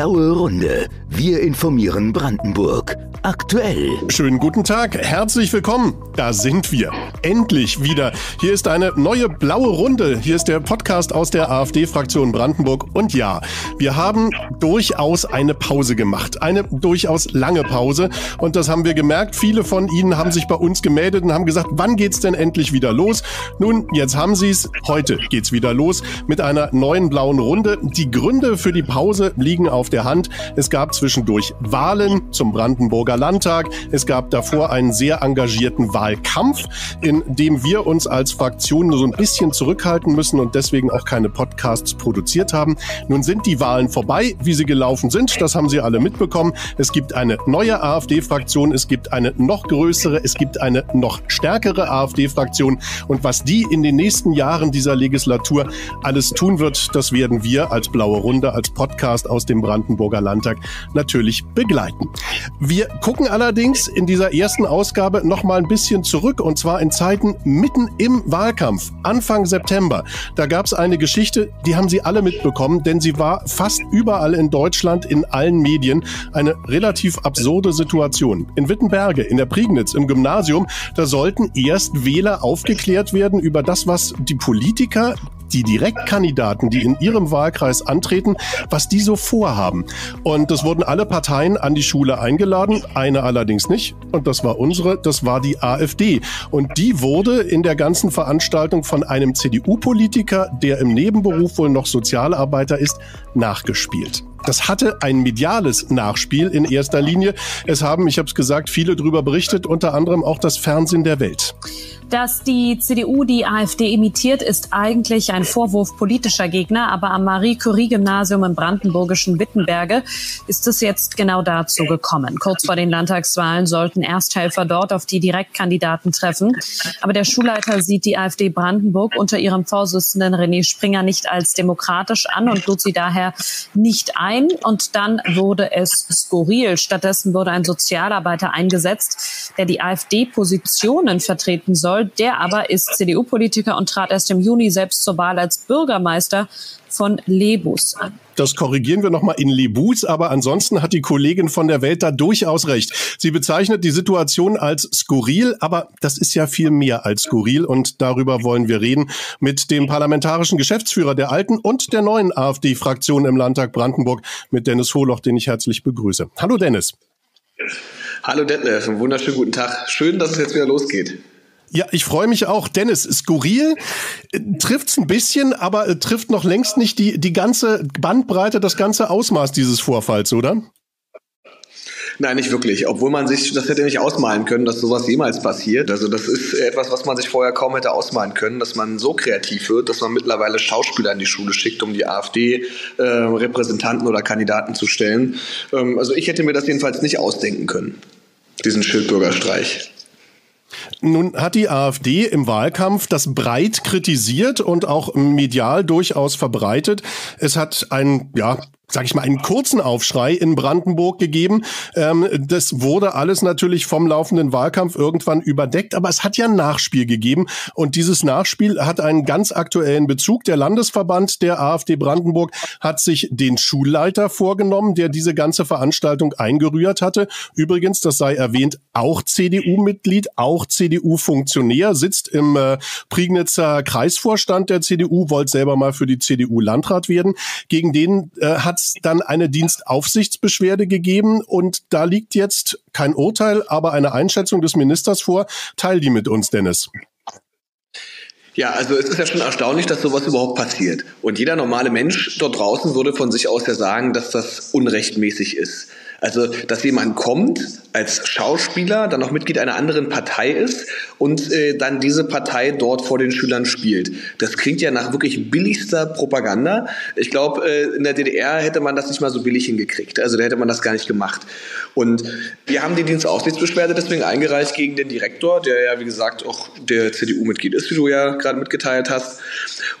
blaue Runde. Wir informieren Brandenburg. Aktuell. Schönen guten Tag, herzlich willkommen. Da sind wir. Endlich wieder. Hier ist eine neue blaue Runde. Hier ist der Podcast aus der AfD-Fraktion Brandenburg. Und ja, wir haben durchaus eine Pause gemacht. Eine durchaus lange Pause. Und das haben wir gemerkt. Viele von Ihnen haben sich bei uns gemeldet und haben gesagt, wann geht's denn endlich wieder los? Nun, jetzt haben Sie es. Heute geht's wieder los mit einer neuen blauen Runde. Die Gründe für die Pause liegen auf der Hand. Es gab zwischendurch Wahlen zum Brandenburger Landtag. Es gab davor einen sehr engagierten Wahlkampf, in dem wir uns als Fraktion nur so ein bisschen zurückhalten müssen und deswegen auch keine Podcasts produziert haben. Nun sind die Wahlen vorbei, wie sie gelaufen sind. Das haben Sie alle mitbekommen. Es gibt eine neue AfD-Fraktion. Es gibt eine noch größere. Es gibt eine noch stärkere AfD-Fraktion. Und was die in den nächsten Jahren dieser Legislatur alles tun wird, das werden wir als Blaue Runde, als Podcast aus dem Brandenburger Landtag natürlich begleiten. Wir gucken allerdings in dieser ersten Ausgabe noch mal ein bisschen zurück und zwar in Zeiten mitten im Wahlkampf, Anfang September. Da gab es eine Geschichte, die haben Sie alle mitbekommen, denn sie war fast überall in Deutschland in allen Medien eine relativ absurde Situation. In Wittenberge, in der Prignitz, im Gymnasium, da sollten erst Wähler aufgeklärt werden über das, was die Politiker die Direktkandidaten, die in ihrem Wahlkreis antreten, was die so vorhaben. Und das wurden alle Parteien an die Schule eingeladen, eine allerdings nicht. Und das war unsere, das war die AfD. Und die wurde in der ganzen Veranstaltung von einem CDU-Politiker, der im Nebenberuf wohl noch Sozialarbeiter ist, nachgespielt. Das hatte ein mediales Nachspiel in erster Linie. Es haben, ich habe es gesagt, viele darüber berichtet, unter anderem auch das Fernsehen der Welt. Dass die CDU die AfD imitiert, ist eigentlich ein Vorwurf politischer Gegner. Aber am Marie-Curie-Gymnasium im brandenburgischen Wittenberge ist es jetzt genau dazu gekommen. Kurz vor den Landtagswahlen sollten Ersthelfer dort auf die Direktkandidaten treffen. Aber der Schulleiter sieht die AfD Brandenburg unter ihrem Vorsitzenden René Springer nicht als demokratisch an und lud sie daher nicht ein. Und dann wurde es skurril. Stattdessen wurde ein Sozialarbeiter eingesetzt, der die AfD-Positionen vertreten soll soll. Der aber ist CDU-Politiker und trat erst im Juni selbst zur Wahl als Bürgermeister von Lebus an. Das korrigieren wir nochmal in Lebus, aber ansonsten hat die Kollegin von der Welt da durchaus recht. Sie bezeichnet die Situation als skurril, aber das ist ja viel mehr als skurril und darüber wollen wir reden mit dem parlamentarischen Geschäftsführer der alten und der neuen AfD-Fraktion im Landtag Brandenburg, mit Dennis Hohloch, den ich herzlich begrüße. Hallo Dennis. Hallo Detlef, einen wunderschönen guten Tag. Schön, dass es jetzt wieder losgeht. Ja, ich freue mich auch. Dennis, skurril äh, trifft's ein bisschen, aber äh, trifft noch längst nicht die, die ganze Bandbreite, das ganze Ausmaß dieses Vorfalls, oder? Nein, nicht wirklich. Obwohl man sich, das hätte nicht ausmalen können, dass sowas jemals passiert. Also das ist etwas, was man sich vorher kaum hätte ausmalen können, dass man so kreativ wird, dass man mittlerweile Schauspieler in die Schule schickt, um die AfD-Repräsentanten äh, oder Kandidaten zu stellen. Ähm, also ich hätte mir das jedenfalls nicht ausdenken können, diesen Schildbürgerstreich. Nun hat die AfD im Wahlkampf das breit kritisiert und auch medial durchaus verbreitet. Es hat ein, ja, sag ich mal, einen kurzen Aufschrei in Brandenburg gegeben. Ähm, das wurde alles natürlich vom laufenden Wahlkampf irgendwann überdeckt, aber es hat ja ein Nachspiel gegeben und dieses Nachspiel hat einen ganz aktuellen Bezug. Der Landesverband der AfD Brandenburg hat sich den Schulleiter vorgenommen, der diese ganze Veranstaltung eingerührt hatte. Übrigens, das sei erwähnt, auch CDU-Mitglied, auch CDU-Funktionär, sitzt im äh, Prignitzer Kreisvorstand der CDU, wollte selber mal für die CDU Landrat werden. Gegen den äh, hat dann eine Dienstaufsichtsbeschwerde gegeben und da liegt jetzt kein Urteil, aber eine Einschätzung des Ministers vor. Teil die mit uns, Dennis. Ja, also es ist ja schon erstaunlich, dass sowas überhaupt passiert. Und jeder normale Mensch dort draußen würde von sich aus ja sagen, dass das unrechtmäßig ist. Also, dass jemand kommt als Schauspieler, dann noch Mitglied einer anderen Partei ist und äh, dann diese Partei dort vor den Schülern spielt. Das klingt ja nach wirklich billigster Propaganda. Ich glaube, äh, in der DDR hätte man das nicht mal so billig hingekriegt. Also da hätte man das gar nicht gemacht. Und wir haben die Dienstaufsichtsbeschwerde deswegen eingereicht gegen den Direktor, der ja, wie gesagt, auch der CDU-Mitglied ist, wie du ja gerade mitgeteilt hast.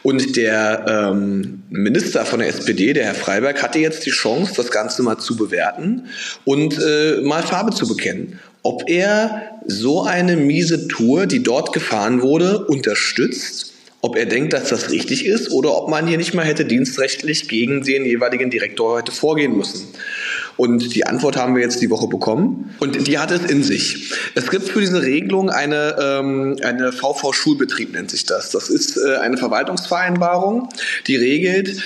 Und der ähm, Minister von der SPD, der Herr Freiberg, hatte jetzt die Chance, das Ganze mal zu bewerten und äh, mal Farbe zu bekennen. Ob er so eine miese Tour, die dort gefahren wurde, unterstützt ob er denkt, dass das richtig ist oder ob man hier nicht mal hätte dienstrechtlich gegen den jeweiligen Direktor heute vorgehen müssen. Und die Antwort haben wir jetzt die Woche bekommen. Und die hat es in sich. Es gibt für diese Regelung eine, ähm, eine VV-Schulbetrieb, nennt sich das. Das ist äh, eine Verwaltungsvereinbarung, die regelt,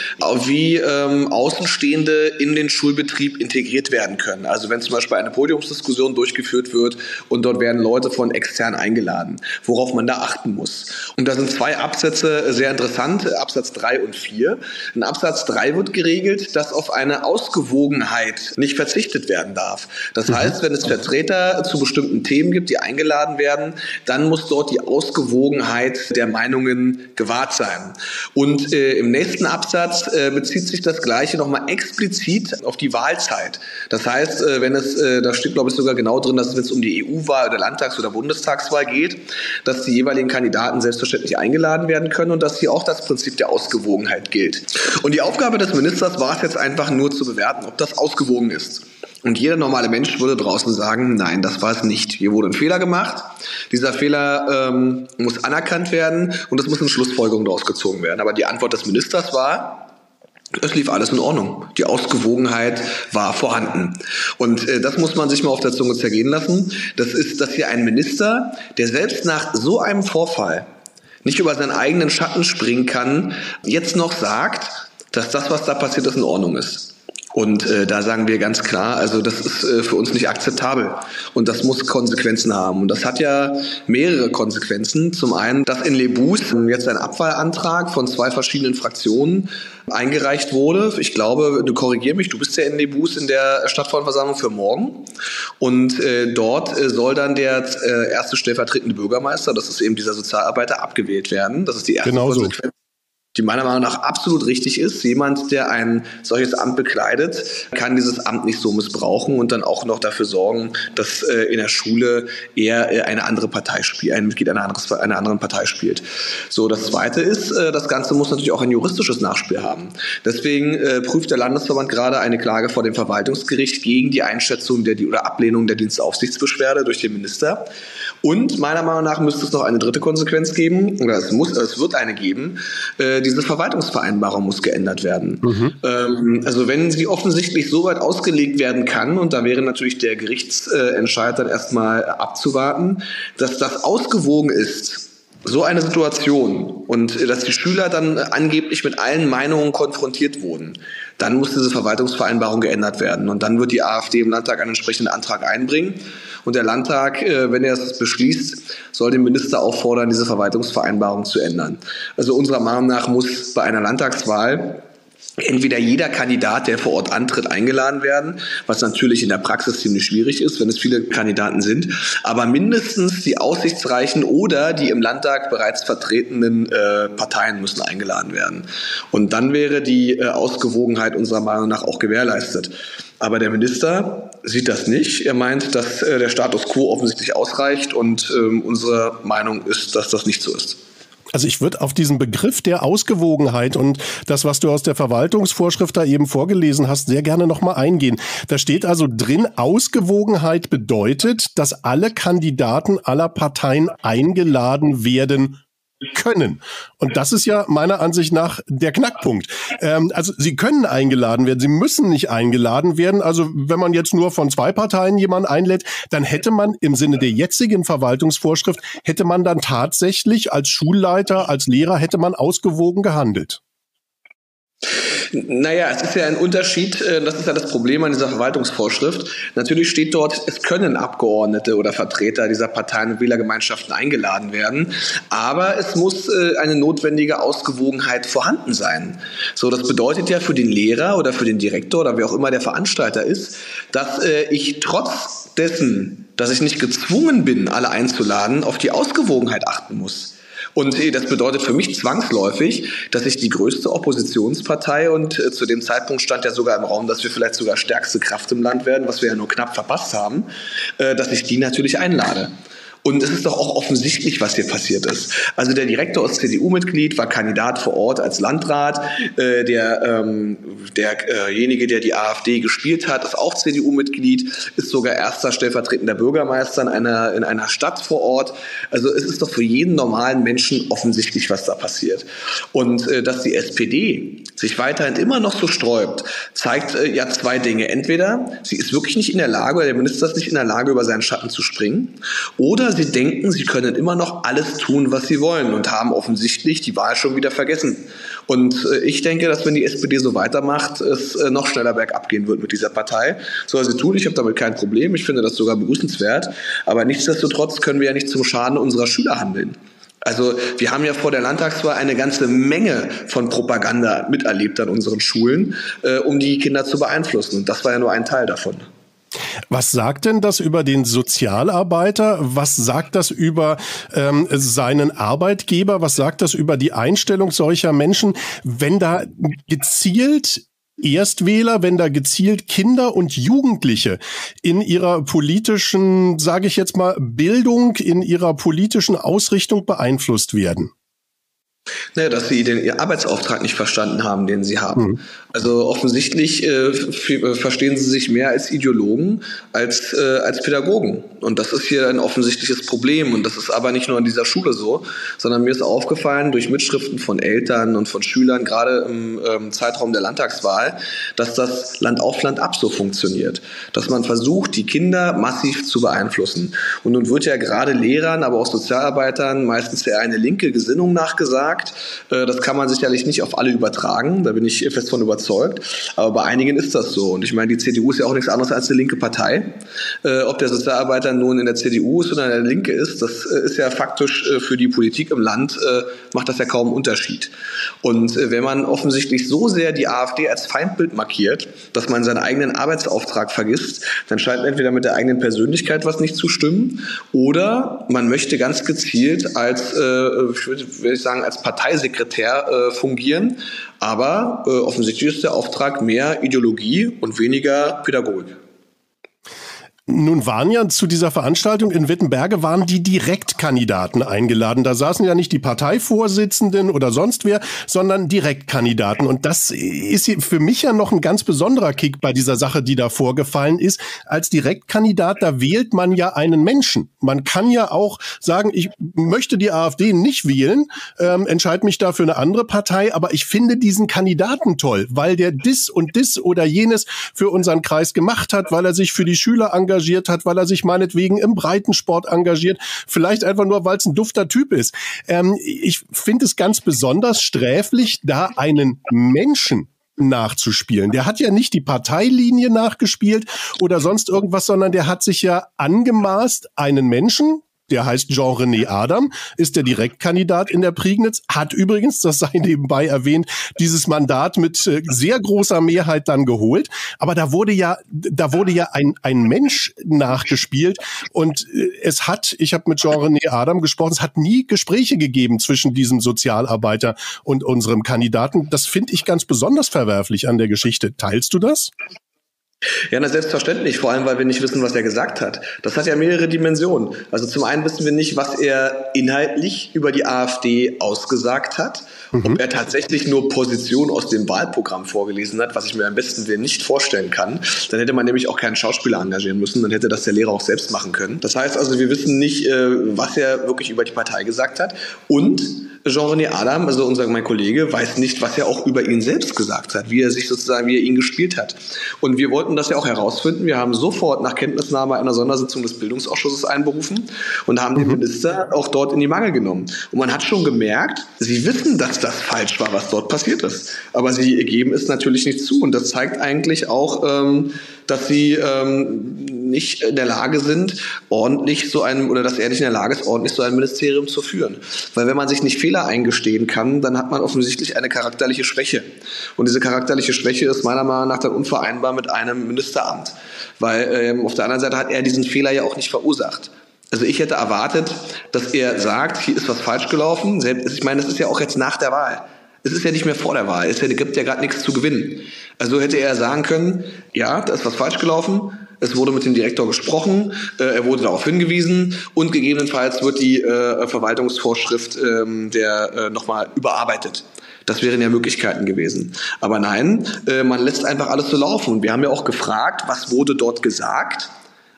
wie ähm, Außenstehende in den Schulbetrieb integriert werden können. Also wenn zum Beispiel eine Podiumsdiskussion durchgeführt wird und dort werden Leute von extern eingeladen, worauf man da achten muss. Und da sind zwei Absätze sehr interessant, Absatz 3 und 4. In Absatz 3 wird geregelt, dass auf eine Ausgewogenheit nicht verzichtet werden darf. Das mhm. heißt, wenn es Vertreter zu bestimmten Themen gibt, die eingeladen werden, dann muss dort die Ausgewogenheit der Meinungen gewahrt sein. Und äh, im nächsten Absatz äh, bezieht sich das Gleiche nochmal explizit auf die Wahlzeit. Das heißt, äh, wenn es, äh, da steht glaube ich sogar genau drin, dass es um die EU-Wahl oder Landtags- oder Bundestagswahl geht, dass die jeweiligen Kandidaten selbstverständlich eingeladen werden können und dass hier auch das Prinzip der Ausgewogenheit gilt. Und die Aufgabe des Ministers war es jetzt einfach nur zu bewerten, ob das ausgewogen ist. Und jeder normale Mensch würde draußen sagen, nein, das war es nicht. Hier wurde ein Fehler gemacht. Dieser Fehler ähm, muss anerkannt werden und es muss eine Schlussfolgerung daraus gezogen werden. Aber die Antwort des Ministers war, es lief alles in Ordnung. Die Ausgewogenheit war vorhanden. Und äh, das muss man sich mal auf der Zunge zergehen lassen. Das ist, dass hier ein Minister, der selbst nach so einem Vorfall nicht über seinen eigenen Schatten springen kann, jetzt noch sagt, dass das, was da passiert ist, in Ordnung ist. Und äh, da sagen wir ganz klar, also das ist äh, für uns nicht akzeptabel und das muss Konsequenzen haben. Und das hat ja mehrere Konsequenzen. Zum einen, dass in Lebus jetzt ein Abwahlantrag von zwei verschiedenen Fraktionen eingereicht wurde. Ich glaube, du korrigier mich, du bist ja in Lebus in der Stadtverordnetenversammlung für morgen. Und äh, dort äh, soll dann der äh, erste stellvertretende Bürgermeister, das ist eben dieser Sozialarbeiter, abgewählt werden. Das ist die erste genau Konsequenz die meiner Meinung nach absolut richtig ist. Jemand, der ein solches Amt bekleidet, kann dieses Amt nicht so missbrauchen und dann auch noch dafür sorgen, dass äh, in der Schule er äh, eine andere Partei spielt, ein Mitglied einer, anderes, einer anderen Partei spielt. So, das Zweite ist, äh, das Ganze muss natürlich auch ein juristisches Nachspiel haben. Deswegen äh, prüft der Landesverband gerade eine Klage vor dem Verwaltungsgericht gegen die Einschätzung der, oder Ablehnung der Dienstaufsichtsbeschwerde durch den Minister. Und meiner Meinung nach müsste es noch eine dritte Konsequenz geben, oder es muss, es wird eine geben. Äh, diese Verwaltungsvereinbarung muss geändert werden. Mhm. Ähm, also wenn sie offensichtlich so weit ausgelegt werden kann, und da wäre natürlich der Gerichtsentscheid dann erstmal abzuwarten, dass das ausgewogen ist, so eine Situation und dass die Schüler dann angeblich mit allen Meinungen konfrontiert wurden, dann muss diese Verwaltungsvereinbarung geändert werden. Und dann wird die AfD im Landtag einen entsprechenden Antrag einbringen. Und der Landtag, äh, wenn er es beschließt, soll den Minister auffordern, diese Verwaltungsvereinbarung zu ändern. Also unserer Meinung nach muss bei einer Landtagswahl entweder jeder Kandidat, der vor Ort antritt, eingeladen werden, was natürlich in der Praxis ziemlich schwierig ist, wenn es viele Kandidaten sind, aber mindestens die aussichtsreichen oder die im Landtag bereits vertretenen äh, Parteien müssen eingeladen werden. Und dann wäre die äh, Ausgewogenheit unserer Meinung nach auch gewährleistet. Aber der Minister sieht das nicht. Er meint, dass äh, der Status quo offensichtlich ausreicht und ähm, unsere Meinung ist, dass das nicht so ist. Also ich würde auf diesen Begriff der Ausgewogenheit und das, was du aus der Verwaltungsvorschrift da eben vorgelesen hast, sehr gerne nochmal eingehen. Da steht also drin, Ausgewogenheit bedeutet, dass alle Kandidaten aller Parteien eingeladen werden können. Und das ist ja meiner Ansicht nach der Knackpunkt. Ähm, also sie können eingeladen werden, sie müssen nicht eingeladen werden. Also wenn man jetzt nur von zwei Parteien jemanden einlädt, dann hätte man im Sinne der jetzigen Verwaltungsvorschrift, hätte man dann tatsächlich als Schulleiter, als Lehrer, hätte man ausgewogen gehandelt. Naja, es ist ja ein Unterschied, äh, das ist ja das Problem an dieser Verwaltungsvorschrift. Natürlich steht dort, es können Abgeordnete oder Vertreter dieser Parteien und Wählergemeinschaften eingeladen werden, aber es muss äh, eine notwendige Ausgewogenheit vorhanden sein. So, das bedeutet ja für den Lehrer oder für den Direktor oder wer auch immer der Veranstalter ist, dass äh, ich trotz dessen, dass ich nicht gezwungen bin, alle einzuladen, auf die Ausgewogenheit achten muss. Und äh, das bedeutet für mich zwangsläufig, dass ich die größte Oppositionspartei und äh, zu dem Zeitpunkt stand ja sogar im Raum, dass wir vielleicht sogar stärkste Kraft im Land werden, was wir ja nur knapp verpasst haben, äh, dass ich die natürlich einlade. Und es ist doch auch offensichtlich, was hier passiert ist. Also der Direktor ist CDU-Mitglied, war Kandidat vor Ort als Landrat. Äh, der, ähm, derjenige, der die AfD gespielt hat, ist auch CDU-Mitglied, ist sogar erster stellvertretender Bürgermeister in einer, in einer Stadt vor Ort. Also es ist doch für jeden normalen Menschen offensichtlich, was da passiert. Und äh, dass die SPD sich weiterhin immer noch so sträubt, zeigt äh, ja zwei Dinge. Entweder sie ist wirklich nicht in der Lage, oder der Minister ist nicht in der Lage, über seinen Schatten zu springen, oder sie denken, sie können immer noch alles tun, was sie wollen und haben offensichtlich die Wahl schon wieder vergessen. Und äh, ich denke, dass wenn die SPD so weitermacht, es äh, noch schneller bergab gehen wird mit dieser Partei. Soll sie tun, ich habe damit kein Problem, ich finde das sogar begrüßenswert, aber nichtsdestotrotz können wir ja nicht zum Schaden unserer Schüler handeln. Also wir haben ja vor der Landtagswahl eine ganze Menge von Propaganda miterlebt an unseren Schulen, äh, um die Kinder zu beeinflussen. Und das war ja nur ein Teil davon. Was sagt denn das über den Sozialarbeiter? Was sagt das über ähm, seinen Arbeitgeber? Was sagt das über die Einstellung solcher Menschen, wenn da gezielt Erstwähler, wenn da gezielt Kinder und Jugendliche in ihrer politischen, sage ich jetzt mal, Bildung, in ihrer politischen Ausrichtung beeinflusst werden? Naja, dass sie den ihr Arbeitsauftrag nicht verstanden haben, den sie haben. Mhm. Also offensichtlich äh, äh, verstehen sie sich mehr als Ideologen als, äh, als Pädagogen. Und das ist hier ein offensichtliches Problem. Und das ist aber nicht nur in dieser Schule so, sondern mir ist aufgefallen durch Mitschriften von Eltern und von Schülern, gerade im ähm, Zeitraum der Landtagswahl, dass das Land auf Land ab so funktioniert. Dass man versucht, die Kinder massiv zu beeinflussen. Und nun wird ja gerade Lehrern, aber auch Sozialarbeitern meistens eher eine linke Gesinnung nachgesagt. Äh, das kann man sicherlich nicht auf alle übertragen. Da bin ich fest von überzeugt. Aber bei einigen ist das so. Und ich meine, die CDU ist ja auch nichts anderes als eine linke Partei. Äh, ob der Sozialarbeiter nun in der CDU ist oder in der Linke ist, das äh, ist ja faktisch für die Politik im Land, macht das ja kaum einen Unterschied. Und wenn man offensichtlich so sehr die AfD als Feindbild markiert, dass man seinen eigenen Arbeitsauftrag vergisst, dann scheint entweder mit der eigenen Persönlichkeit was nicht zu stimmen oder man möchte ganz gezielt als, äh, ich würde sagen, als Parteisekretär fungieren aber äh, offensichtlich ist der Auftrag mehr Ideologie und weniger Pädagogik. Nun waren ja zu dieser Veranstaltung in Wittenberge waren die Direktkandidaten eingeladen. Da saßen ja nicht die Parteivorsitzenden oder sonst wer, sondern Direktkandidaten. Und das ist für mich ja noch ein ganz besonderer Kick bei dieser Sache, die da vorgefallen ist. Als Direktkandidat, da wählt man ja einen Menschen. Man kann ja auch sagen, ich möchte die AfD nicht wählen, ähm, entscheide mich da für eine andere Partei, aber ich finde diesen Kandidaten toll, weil der dis und dis oder jenes für unseren Kreis gemacht hat, weil er sich für die Schüler engagiert engagiert hat, weil er sich meinetwegen im Breitensport engagiert, vielleicht einfach nur, weil es ein dufter Typ ist. Ähm, ich finde es ganz besonders sträflich, da einen Menschen nachzuspielen. Der hat ja nicht die Parteilinie nachgespielt oder sonst irgendwas, sondern der hat sich ja angemaßt, einen Menschen, der heißt Jean-René Adam, ist der Direktkandidat in der Prignitz, hat übrigens, das sei nebenbei erwähnt, dieses Mandat mit äh, sehr großer Mehrheit dann geholt. Aber da wurde ja, da wurde ja ein, ein Mensch nachgespielt und äh, es hat, ich habe mit Jean-René Adam gesprochen, es hat nie Gespräche gegeben zwischen diesem Sozialarbeiter und unserem Kandidaten. Das finde ich ganz besonders verwerflich an der Geschichte. Teilst du das? Ja, na, selbstverständlich, vor allem, weil wir nicht wissen, was er gesagt hat. Das hat ja mehrere Dimensionen. Also zum einen wissen wir nicht, was er inhaltlich über die AfD ausgesagt hat. Mhm. Ob er tatsächlich nur Position aus dem Wahlprogramm vorgelesen hat, was ich mir am besten Willen nicht vorstellen kann. Dann hätte man nämlich auch keinen Schauspieler engagieren müssen, dann hätte das der Lehrer auch selbst machen können. Das heißt also, wir wissen nicht, äh, was er wirklich über die Partei gesagt hat. Und Jean-René Adam, also unser mein Kollege, weiß nicht, was er auch über ihn selbst gesagt hat, wie er sich sozusagen, wie er ihn gespielt hat. Und wir wollten das ja auch herausfinden. Wir haben sofort nach Kenntnisnahme einer Sondersitzung des Bildungsausschusses einberufen und haben den mhm. Minister auch dort in die Mangel genommen. Und man hat schon gemerkt, sie wissen, dass das falsch war, was dort passiert ist. Aber sie geben es natürlich nicht zu. Und das zeigt eigentlich auch, ähm, dass sie ähm, nicht in der Lage sind, ordentlich so ein, oder dass er nicht in der Lage ist, ordentlich so ein Ministerium zu führen. Weil wenn man sich nicht Fehler eingestehen kann, dann hat man offensichtlich eine charakterliche Schwäche. Und diese charakterliche Schwäche ist meiner Meinung nach dann unvereinbar mit einem Ministeramt. Weil ähm, auf der anderen Seite hat er diesen Fehler ja auch nicht verursacht. Also ich hätte erwartet, dass er sagt, hier ist was falsch gelaufen. Ich meine, das ist ja auch jetzt nach der Wahl. Es ist ja nicht mehr vor der Wahl. Es gibt ja gerade nichts zu gewinnen. Also hätte er sagen können, ja, da ist was falsch gelaufen, Es wurde mit dem Direktor gesprochen, äh, er wurde darauf hingewiesen und gegebenenfalls wird die äh, Verwaltungsvorschrift ähm, der äh, nochmal überarbeitet. Das wären ja Möglichkeiten gewesen. Aber nein, äh, man lässt einfach alles so laufen. Und wir haben ja auch gefragt, was wurde dort gesagt?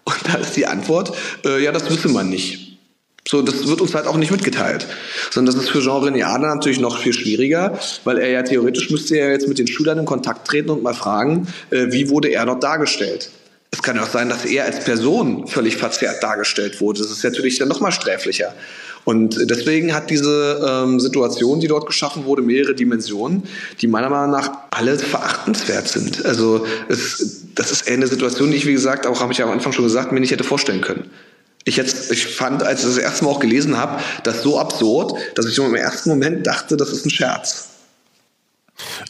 Und da ist die Antwort, äh, ja, das wisse man nicht. So, das wird uns halt auch nicht mitgeteilt. Sondern das ist für Jean-René Adler natürlich noch viel schwieriger, weil er ja theoretisch müsste ja jetzt mit den Schülern in Kontakt treten und mal fragen, äh, wie wurde er dort dargestellt? Es kann auch sein, dass er als Person völlig verzerrt dargestellt wurde. Das ist natürlich dann nochmal sträflicher. Und deswegen hat diese ähm, Situation, die dort geschaffen wurde, mehrere Dimensionen, die meiner Meinung nach alle verachtenswert sind. Also es, das ist eine Situation, die ich, wie gesagt, auch habe ich am Anfang schon gesagt, mir nicht hätte vorstellen können. Ich, jetzt, ich fand, als ich das erste Mal auch gelesen habe, das so absurd, dass ich im ersten Moment dachte, das ist ein Scherz.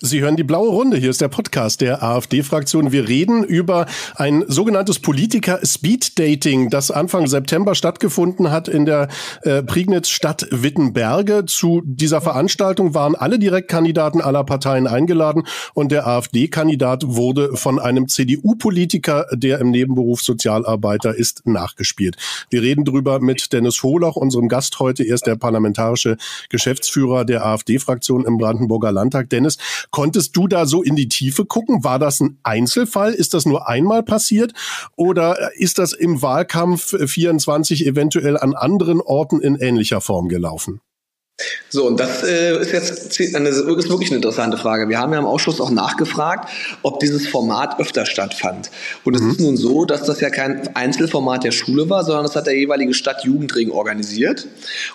Sie hören die blaue Runde. Hier ist der Podcast der AfD-Fraktion. Wir reden über ein sogenanntes Politiker-Speed-Dating, das Anfang September stattgefunden hat in der äh, Prignitz-Stadt Wittenberge. Zu dieser Veranstaltung waren alle Direktkandidaten aller Parteien eingeladen und der AfD-Kandidat wurde von einem CDU-Politiker, der im Nebenberuf Sozialarbeiter ist, nachgespielt. Wir reden drüber mit Dennis Hohloch, unserem Gast heute. Er ist der parlamentarische Geschäftsführer der AfD-Fraktion im Brandenburger Landtag. Dennis, Konntest du da so in die Tiefe gucken? War das ein Einzelfall? Ist das nur einmal passiert? Oder ist das im Wahlkampf 24 eventuell an anderen Orten in ähnlicher Form gelaufen? So, und das äh, ist jetzt eine, ist wirklich eine interessante Frage. Wir haben ja im Ausschuss auch nachgefragt, ob dieses Format öfter stattfand. Und es mhm. ist nun so, dass das ja kein Einzelformat der Schule war, sondern das hat der jeweilige Stadtjugendring organisiert.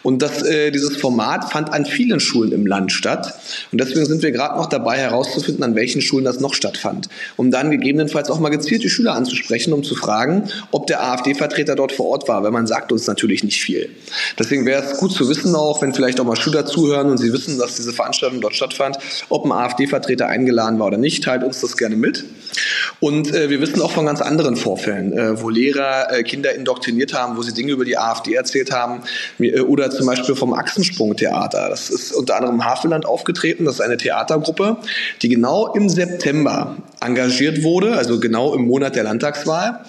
Und das, äh, dieses Format fand an vielen Schulen im Land statt. Und deswegen sind wir gerade noch dabei herauszufinden, an welchen Schulen das noch stattfand. Um dann gegebenenfalls auch mal gezielt die Schüler anzusprechen, um zu fragen, ob der AfD-Vertreter dort vor Ort war, weil man sagt uns natürlich nicht viel. Deswegen wäre es gut zu wissen auch, wenn vielleicht auch mal mal Schüler zuhören und sie wissen, dass diese Veranstaltung dort stattfand, ob ein AfD-Vertreter eingeladen war oder nicht, teilt uns das gerne mit. Und äh, wir wissen auch von ganz anderen Vorfällen, äh, wo Lehrer äh, Kinder indoktriniert haben, wo sie Dinge über die AfD erzählt haben, äh, oder zum Beispiel vom Achsensprung-Theater. Das ist unter anderem im Havelland aufgetreten. Das ist eine Theatergruppe, die genau im September engagiert wurde, also genau im Monat der Landtagswahl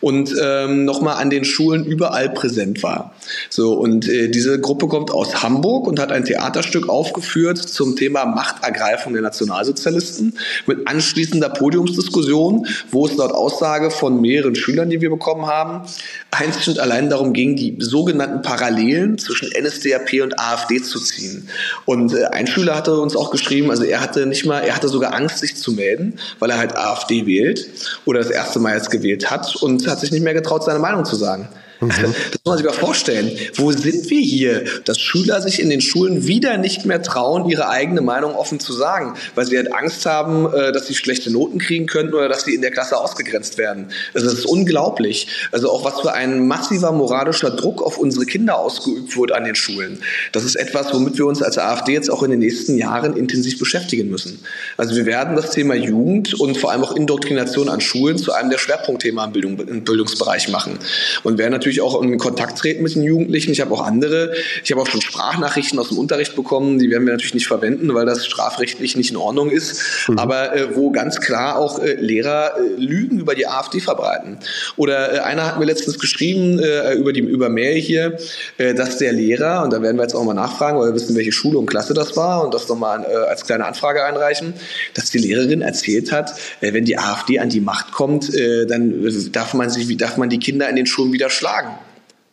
und ähm, nochmal an den Schulen überall präsent war. So, und äh, diese Gruppe kommt aus Hamburg und hat ein Theaterstück aufgeführt zum Thema Machtergreifung der Nationalsozialisten mit anschließender Podiumsdiskussion, wo es laut Aussage von mehreren Schülern, die wir bekommen haben, einzig und allein darum ging, die sogenannten Parallelen zwischen NSDAP und AfD zu ziehen. Und äh, ein Schüler hatte uns auch geschrieben, also er hatte nicht mal, er hatte sogar Angst, sich zu melden, weil er halt AfD wählt oder das erste Mal jetzt gewählt hat und hat sich nicht mehr getraut, seine Meinung zu sagen. Mhm. Das muss man sich mal vorstellen. Wo sind wir hier, dass Schüler sich in den Schulen wieder nicht mehr trauen, ihre eigene Meinung offen zu sagen, weil sie halt Angst haben, äh, dass sie schlechte Noten kriegen könnten oder dass sie in der Klasse ausgegrenzt werden. Also das ist unglaublich. Also auch was für ein massiver moralischer Druck auf unsere Kinder ausgeübt wird an den Schulen. Das ist etwas, womit wir uns als AfD jetzt auch in den nächsten Jahren intensiv beschäftigen müssen. Also wir werden das Thema Jugend und vor allem auch Indoktrination an Schulen zu einem der Schwerpunktthemen im, Bildung, im Bildungsbereich machen. Und werden natürlich natürlich auch in Kontakt treten mit den Jugendlichen. Ich habe auch andere, ich habe auch schon Sprachnachrichten aus dem Unterricht bekommen, die werden wir natürlich nicht verwenden, weil das strafrechtlich nicht in Ordnung ist, mhm. aber äh, wo ganz klar auch äh, Lehrer äh, Lügen über die AfD verbreiten. Oder äh, einer hat mir letztens geschrieben äh, über die über Mail hier, äh, dass der Lehrer, und da werden wir jetzt auch mal nachfragen, weil wir wissen, welche Schule und Klasse das war und das nochmal als kleine Anfrage einreichen, dass die Lehrerin erzählt hat, wenn die AfD an die Macht kommt, dann darf man sich, darf man die Kinder in den Schulen wieder schlagen sagen.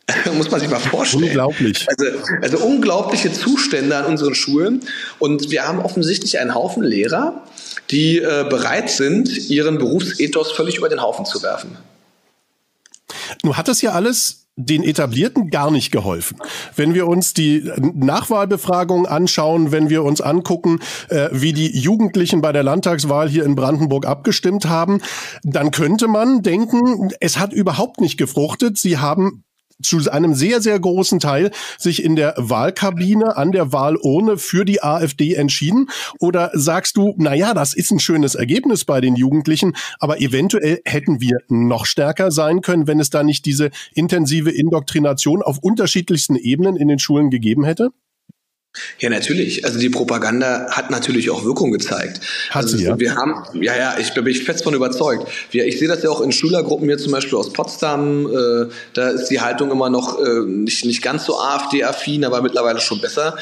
Muss man sich mal vorstellen. Unglaublich. Also, also unglaubliche Zustände an unseren Schulen. Und wir haben offensichtlich einen Haufen Lehrer, die äh, bereit sind, ihren Berufsethos völlig über den Haufen zu werfen. Nun hat das ja alles den Etablierten gar nicht geholfen. Wenn wir uns die Nachwahlbefragung anschauen, wenn wir uns angucken, äh, wie die Jugendlichen bei der Landtagswahl hier in Brandenburg abgestimmt haben, dann könnte man denken, es hat überhaupt nicht gefruchtet. Sie haben zu einem sehr, sehr großen Teil sich in der Wahlkabine an der Wahlurne für die AfD entschieden? Oder sagst du, na ja, das ist ein schönes Ergebnis bei den Jugendlichen, aber eventuell hätten wir noch stärker sein können, wenn es da nicht diese intensive Indoktrination auf unterschiedlichsten Ebenen in den Schulen gegeben hätte? Ja, natürlich. Also die Propaganda hat natürlich auch Wirkung gezeigt. Hat also sie, ja? Wir haben, ja, ja, ich bin ich fest von überzeugt. Wir, ich sehe das ja auch in Schülergruppen hier zum Beispiel aus Potsdam. Äh, da ist die Haltung immer noch äh, nicht, nicht ganz so AfD-affin, aber mittlerweile schon besser.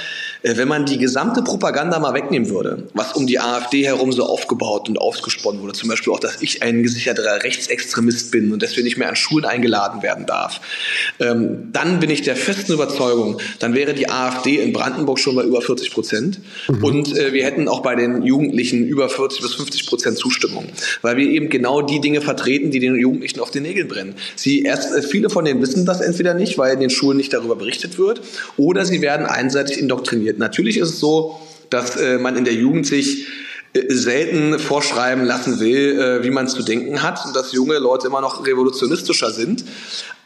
Äh, wenn man die gesamte Propaganda mal wegnehmen würde, was um die AfD herum so aufgebaut und ausgesponnen wurde, zum Beispiel auch, dass ich ein gesicherter Rechtsextremist bin und deswegen nicht mehr an Schulen eingeladen werden darf, ähm, dann bin ich der festen Überzeugung, dann wäre die AfD in Brandenburg schon bei über 40 Prozent mhm. und äh, wir hätten auch bei den Jugendlichen über 40 bis 50 Prozent Zustimmung, weil wir eben genau die Dinge vertreten, die den Jugendlichen auf den Nägeln brennen. Sie erst äh, viele von denen wissen das entweder nicht, weil in den Schulen nicht darüber berichtet wird, oder sie werden einseitig indoktriniert. Natürlich ist es so, dass äh, man in der Jugend sich äh, selten vorschreiben lassen will, äh, wie man zu denken hat und dass junge Leute immer noch revolutionistischer sind.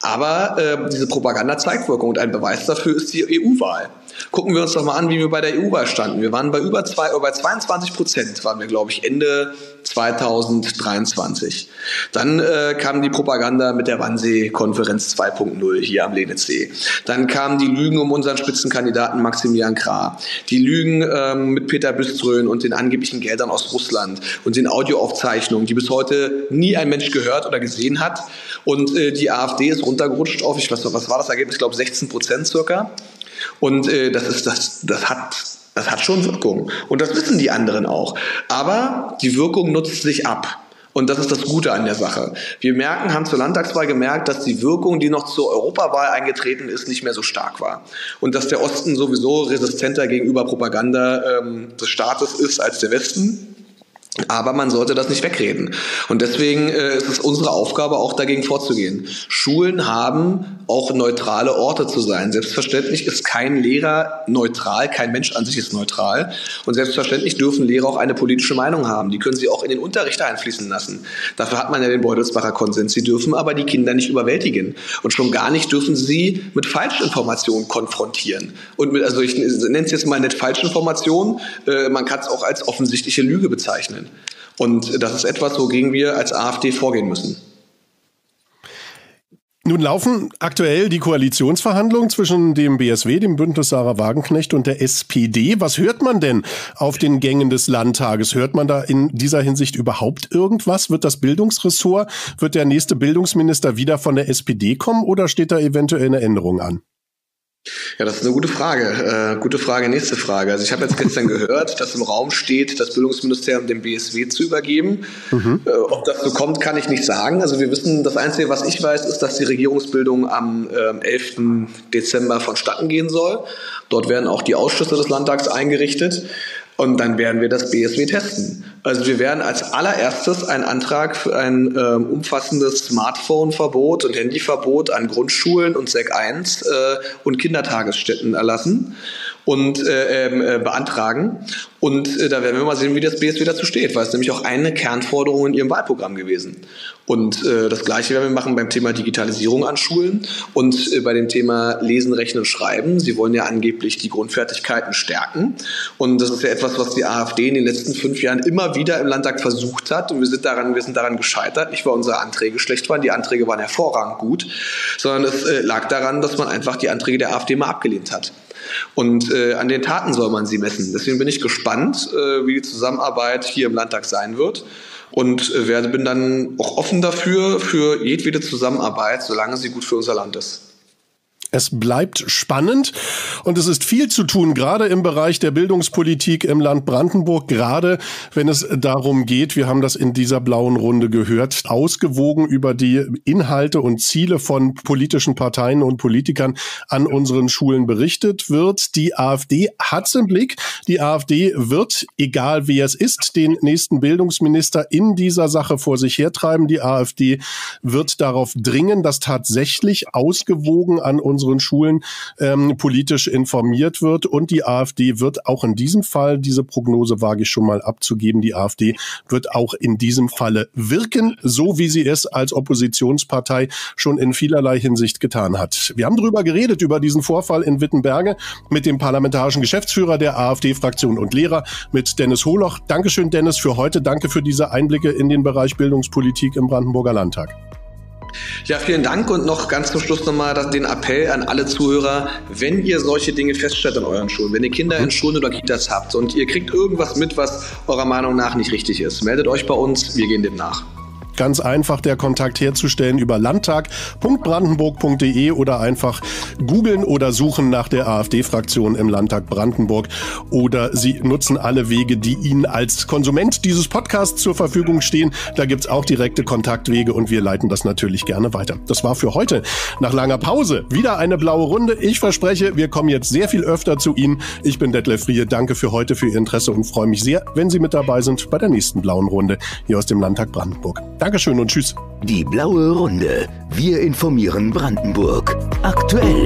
Aber äh, diese Propaganda zeigt Wirkung und ein Beweis dafür ist die EU-Wahl. Gucken wir uns doch mal an, wie wir bei der EU-Wahl standen. Wir waren bei über zwei, bei 22 Prozent, waren wir, glaube ich, Ende 2023. Dann äh, kam die Propaganda mit der Wannsee-Konferenz 2.0 hier am Lenitzsee. Dann kamen die Lügen um unseren Spitzenkandidaten Maximilian Krah. Die Lügen ähm, mit Peter Büströn und den angeblichen Geldern aus Russland und den Audioaufzeichnungen, die bis heute nie ein Mensch gehört oder gesehen hat. Und äh, die AfD ist runtergerutscht auf, ich weiß noch, was war das Ergebnis? Ich glaube 16 Prozent circa. Und äh, das ist das, das hat das hat schon Wirkung. Und das wissen die anderen auch. Aber die Wirkung nutzt sich ab. Und das ist das Gute an der Sache. Wir merken, haben zur Landtagswahl gemerkt, dass die Wirkung, die noch zur Europawahl eingetreten ist, nicht mehr so stark war. Und dass der Osten sowieso resistenter gegenüber Propaganda ähm, des Staates ist als der Westen. Aber man sollte das nicht wegreden. Und deswegen äh, ist es unsere Aufgabe, auch dagegen vorzugehen. Schulen haben auch neutrale Orte zu sein. Selbstverständlich ist kein Lehrer neutral, kein Mensch an sich ist neutral. Und selbstverständlich dürfen Lehrer auch eine politische Meinung haben. Die können sie auch in den Unterricht einfließen lassen. Dafür hat man ja den Beutelsbacher Konsens. Sie dürfen aber die Kinder nicht überwältigen. Und schon gar nicht dürfen sie mit Falschinformationen konfrontieren. Und mit, also ich nenne es jetzt mal nicht Falschinformationen, äh, man kann es auch als offensichtliche Lüge bezeichnen. Und das ist etwas, wogegen wir als AfD vorgehen müssen. Nun laufen aktuell die Koalitionsverhandlungen zwischen dem BSW, dem Bündnis Sarah Wagenknecht und der SPD. Was hört man denn auf den Gängen des Landtages? Hört man da in dieser Hinsicht überhaupt irgendwas? Wird das Bildungsressort, wird der nächste Bildungsminister wieder von der SPD kommen oder steht da eventuell eine Änderung an? Ja, das ist eine gute Frage. Äh, gute Frage, nächste Frage. Also ich habe jetzt gestern gehört, dass im Raum steht, das Bildungsministerium dem BSW zu übergeben. Mhm. Äh, ob das so kommt, kann ich nicht sagen. Also wir wissen, das Einzige, was ich weiß, ist, dass die Regierungsbildung am äh, 11. Dezember vonstatten gehen soll. Dort werden auch die Ausschüsse des Landtags eingerichtet. Und dann werden wir das BSW testen. Also wir werden als allererstes einen Antrag für ein ähm, umfassendes Smartphone-Verbot und Handyverbot an Grundschulen und SEC 1 äh, und Kindertagesstätten erlassen und äh, ähm, äh, beantragen. Und äh, da werden wir mal sehen, wie das BSW dazu steht, weil es nämlich auch eine Kernforderung in ihrem Wahlprogramm gewesen. Und äh, das Gleiche werden wir machen beim Thema Digitalisierung an Schulen und äh, bei dem Thema Lesen, Rechnen, Schreiben. Sie wollen ja angeblich die Grundfertigkeiten stärken. Und das ist ja etwas, was die AfD in den letzten fünf Jahren immer wieder im Landtag versucht hat. Und wir sind daran, wir sind daran gescheitert. Nicht, weil unsere Anträge schlecht waren, die Anträge waren hervorragend gut, sondern es äh, lag daran, dass man einfach die Anträge der AfD mal abgelehnt hat. Und äh, an den Taten soll man sie messen. Deswegen bin ich gespannt, äh, wie die Zusammenarbeit hier im Landtag sein wird. Und äh, bin dann auch offen dafür, für jedwede Zusammenarbeit, solange sie gut für unser Land ist. Es bleibt spannend und es ist viel zu tun, gerade im Bereich der Bildungspolitik im Land Brandenburg, gerade wenn es darum geht, wir haben das in dieser blauen Runde gehört, ausgewogen über die Inhalte und Ziele von politischen Parteien und Politikern an unseren Schulen berichtet wird. Die AfD hat's im Blick. Die AfD wird, egal wer es ist, den nächsten Bildungsminister in dieser Sache vor sich hertreiben. Die AfD wird darauf dringen, dass tatsächlich ausgewogen an uns unseren Schulen ähm, politisch informiert wird. Und die AfD wird auch in diesem Fall, diese Prognose wage ich schon mal abzugeben, die AfD wird auch in diesem Falle wirken, so wie sie es als Oppositionspartei schon in vielerlei Hinsicht getan hat. Wir haben darüber geredet, über diesen Vorfall in Wittenberge mit dem parlamentarischen Geschäftsführer der AfD-Fraktion und Lehrer, mit Dennis Holoch. Dankeschön, Dennis, für heute. Danke für diese Einblicke in den Bereich Bildungspolitik im Brandenburger Landtag. Ja, vielen Dank und noch ganz zum Schluss nochmal den Appell an alle Zuhörer, wenn ihr solche Dinge feststellt in euren Schulen, wenn ihr Kinder in Schulen oder Kitas habt und ihr kriegt irgendwas mit, was eurer Meinung nach nicht richtig ist, meldet euch bei uns, wir gehen dem nach ganz einfach der Kontakt herzustellen über landtag.brandenburg.de oder einfach googeln oder suchen nach der AfD-Fraktion im Landtag Brandenburg oder Sie nutzen alle Wege, die Ihnen als Konsument dieses Podcasts zur Verfügung stehen. Da gibt's auch direkte Kontaktwege und wir leiten das natürlich gerne weiter. Das war für heute. Nach langer Pause wieder eine blaue Runde. Ich verspreche, wir kommen jetzt sehr viel öfter zu Ihnen. Ich bin Detlef Rie. Danke für heute, für Ihr Interesse und freue mich sehr, wenn Sie mit dabei sind bei der nächsten blauen Runde hier aus dem Landtag Brandenburg. Danke. Dankeschön und tschüss. Die blaue Runde. Wir informieren Brandenburg. Aktuell.